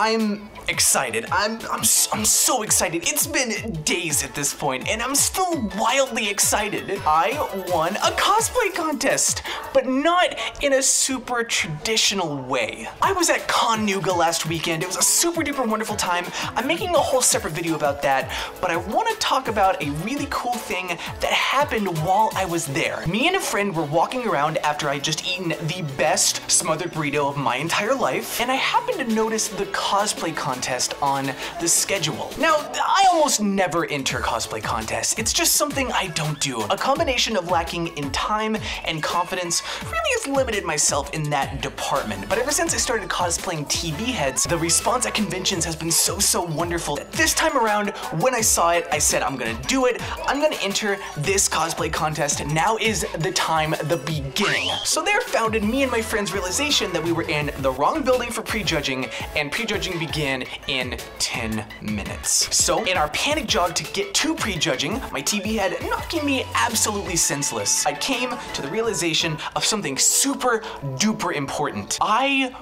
I'm excited. I'm, I'm, I'm so excited. It's been days at this point, and I'm still wildly excited. I won a cosplay contest, but not in a super traditional way. I was at Connooga last weekend. It was a super duper wonderful time. I'm making a whole separate video about that, but I want to talk about a really cool thing that happened while I was there. Me and a friend were walking around after I just eaten the best smothered burrito of my entire life, and I happened to notice the cosplay contest on the schedule. Now, I almost never enter cosplay contests. It's just something I don't do. A combination of lacking in time and confidence really has limited myself in that department. But ever since I started cosplaying TV heads, the response at conventions has been so, so wonderful. This time around, when I saw it, I said, I'm gonna do it. I'm gonna enter this cosplay contest. Now is the time, the beginning. So there founded me and my friend's realization that we were in the wrong building for prejudging, and prejudging began in 10 minutes. So in our panic jog to get to prejudging, my TV head knocking me absolutely senseless, I came to the realization of something super duper important. I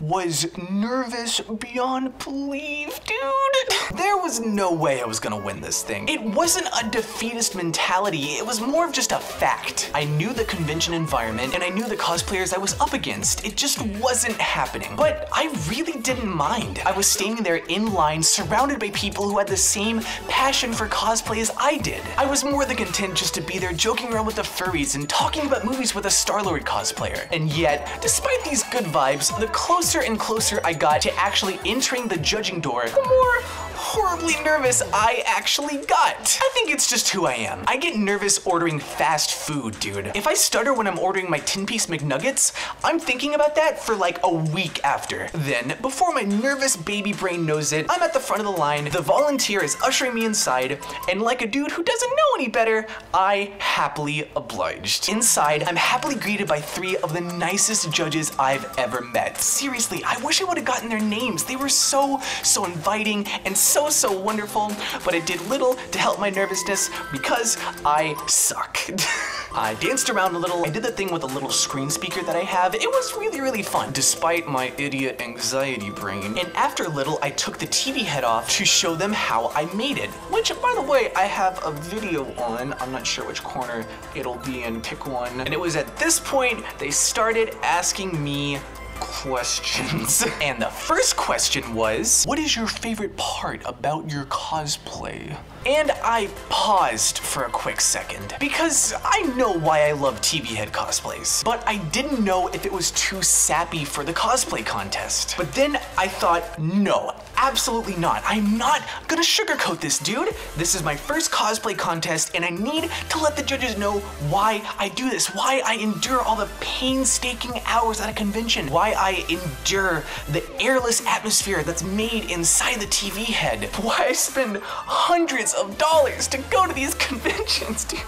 was nervous beyond belief, dude. There was no way I was gonna win this thing. It wasn't a defeatist mentality, it was more of just a fact. I knew the convention environment and I knew the cosplayers I was up against. It just wasn't happening. But I really didn't mind. I was standing there in line, surrounded by people who had the same passion for cosplay as I did. I was more than content just to be there joking around with the furries and talking about movies with a Star-Lord cosplayer. And yet, despite these good vibes, the closer and closer I got to actually entering the judging door, the more horribly nervous I actually got. I think it's just who I am. I get nervous ordering fast food, dude. If I stutter when I'm ordering my 10-piece McNuggets, I'm thinking about that for like a week after. Then, before my nervous baby brain knows it, I'm at the front of the line, the volunteer is ushering me inside, and like a dude who doesn't know any better, I happily obliged. Inside, I'm happily greeted by three of the nicest judges I've ever met. Seriously, I wish I would have gotten their names. They were so, so inviting and so so, so wonderful, but it did little to help my nervousness because I suck. I danced around a little. I did the thing with a little screen speaker that I have. It was really, really fun, despite my idiot anxiety brain. And after a little, I took the TV head off to show them how I made it, which, by the way, I have a video on. I'm not sure which corner it'll be in. Pick one. And it was at this point they started asking me questions. and the first question was, what is your favorite part about your cosplay? And I paused for a quick second because I know why I love TV head cosplays, but I didn't know if it was too sappy for the cosplay contest. But then I thought, no, absolutely not. I'm not gonna sugarcoat this, dude. This is my first cosplay contest and I need to let the judges know why I do this, why I endure all the painstaking hours at a convention, why I endure the airless atmosphere that's made inside the TV head, why I spend hundreds of dollars to go to these conventions, dude.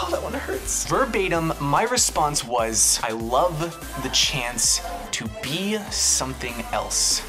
Oh, that one hurts. Verbatim, my response was, I love the chance to be something else.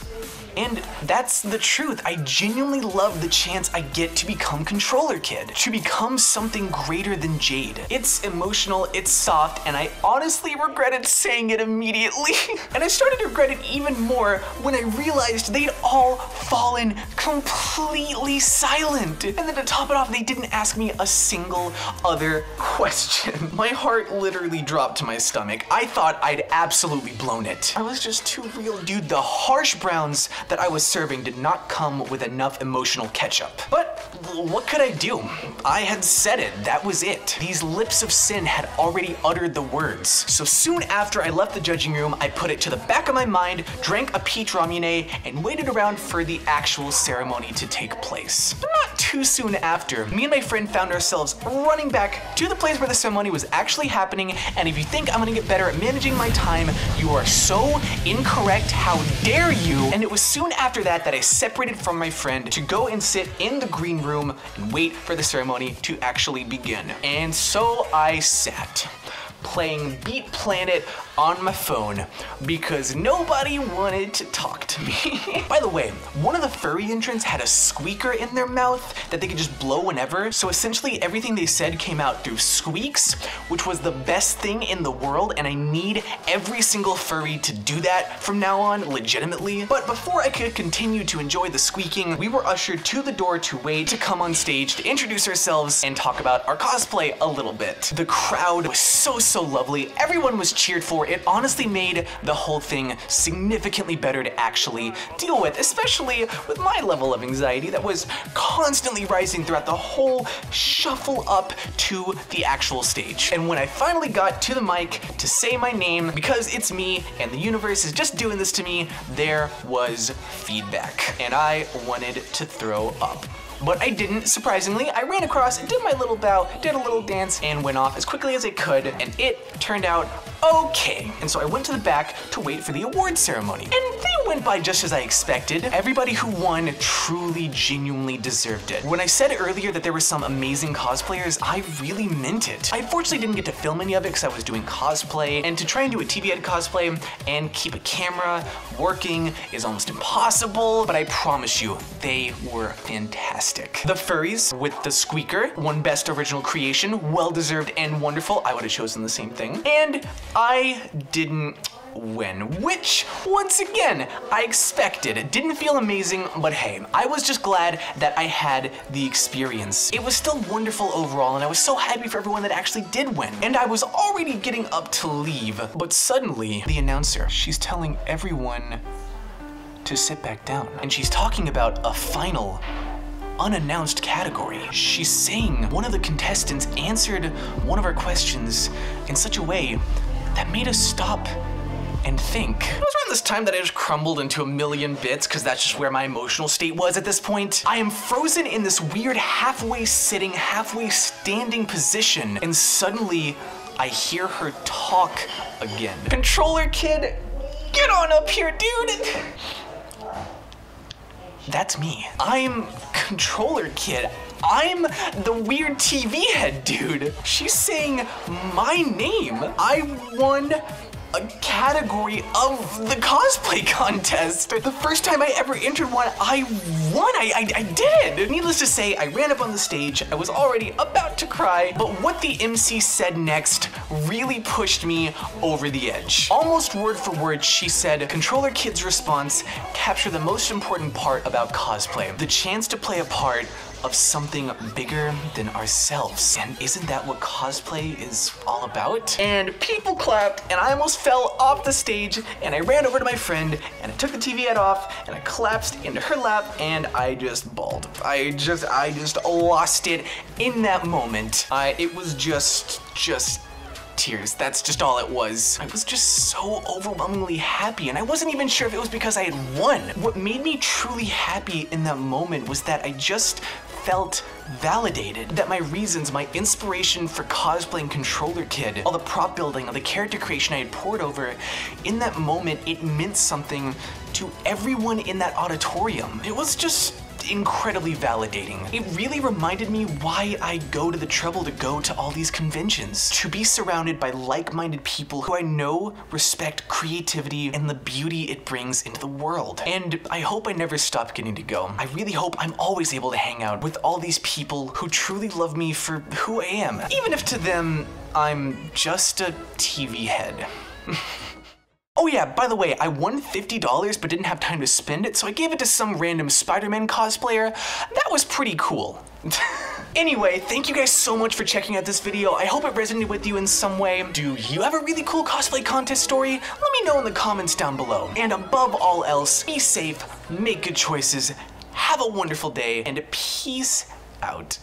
And that's the truth. I genuinely love the chance I get to become Controller Kid, to become something greater than Jade. It's emotional, it's soft, and I honestly regretted saying it immediately. and I started to regret it even more when I realized they'd all fallen completely silent. And then to top it off, they didn't ask me a single other question. My heart literally dropped to my stomach. I thought I'd absolutely blown it. I was just too real, dude. The harsh browns that I was serving did not come with enough emotional ketchup. But what could I do? I had said it, that was it. These lips of sin had already uttered the words. So soon after I left the judging room, I put it to the back of my mind, drank a peach ramune, and waited around for the actual ceremony to take place. But not too soon after, me and my friend found ourselves running back to the place where the ceremony was actually happening, and if you think I'm gonna get better at managing my time, you are so incorrect, how dare you? And it was soon after that that I separated from my friend to go and sit in the green room and wait for the ceremony to actually begin. And so I sat playing Beat Planet on my phone because nobody wanted to talk to me. By the way, one of the furry entrants had a squeaker in their mouth that they could just blow whenever. So essentially everything they said came out through squeaks, which was the best thing in the world. And I need every single furry to do that from now on, legitimately. But before I could continue to enjoy the squeaking, we were ushered to the door to wait to come on stage to introduce ourselves and talk about our cosplay a little bit. The crowd was so, so lovely. Everyone was cheered for. It honestly made the whole thing significantly better to actually deal with, especially with my level of anxiety that was constantly rising throughout the whole shuffle up to the actual stage. And when I finally got to the mic to say my name, because it's me and the universe is just doing this to me, there was feedback. And I wanted to throw up. But I didn't, surprisingly. I ran across, did my little bow, did a little dance, and went off as quickly as I could, and it turned out okay. And so I went to the back to wait for the award ceremony. And they went by just as I expected. Everybody who won truly, genuinely deserved it. When I said earlier that there were some amazing cosplayers, I really meant it. I unfortunately didn't get to film any of it because I was doing cosplay, and to try and do a TV head cosplay and keep a camera working is almost impossible, but I promise you, they were fantastic. The furries with the squeaker won best original creation, well deserved and wonderful. I would have chosen the same thing. And I didn't win, which, once again, I expected. It didn't feel amazing, but hey, I was just glad that I had the experience. It was still wonderful overall, and I was so happy for everyone that actually did win. And I was already getting up to leave, but suddenly, the announcer, she's telling everyone to sit back down. And she's talking about a final unannounced category. She's saying one of the contestants answered one of our questions in such a way that made us stop and think. It was around this time that I just crumbled into a million bits because that's just where my emotional state was at this point. I am frozen in this weird halfway sitting, halfway standing position and suddenly I hear her talk again. Controller kid, get on up here, dude. That's me. I'm controller kid. I'm the weird TV head dude. She's saying my name. I won a category of the cosplay contest. The first time I ever entered one, I won. I, I, I, did. Needless to say, I ran up on the stage. I was already about to cry, but what the MC said next really pushed me over the edge. Almost word for word, she said, Controller Kid's response captured the most important part about cosplay. The chance to play a part of something bigger than ourselves. And isn't that what cosplay is all about? And people clapped and I almost fell off the stage and I ran over to my friend and I took the TV head off and I collapsed into her lap and I just bawled. I just, I just lost it in that moment. I, it was just, just tears. That's just all it was. I was just so overwhelmingly happy, and I wasn't even sure if it was because I had won. What made me truly happy in that moment was that I just felt validated. That my reasons, my inspiration for cosplaying Controller Kid, all the prop building, all the character creation I had poured over, in that moment, it meant something to everyone in that auditorium. It was just incredibly validating. It really reminded me why I go to the trouble to go to all these conventions. To be surrounded by like-minded people who I know respect creativity and the beauty it brings into the world. And I hope I never stop getting to go. I really hope I'm always able to hang out with all these people who truly love me for who I am. Even if to them, I'm just a TV head. Oh yeah, by the way, I won $50 but didn't have time to spend it, so I gave it to some random Spider-Man cosplayer. That was pretty cool. Anyway, thank you guys so much for checking out this video. I hope it resonated with you in some way. Do you have a really cool cosplay contest story? Let me know in the comments down below. And above all else, be safe, make good choices, have a wonderful day, and peace out.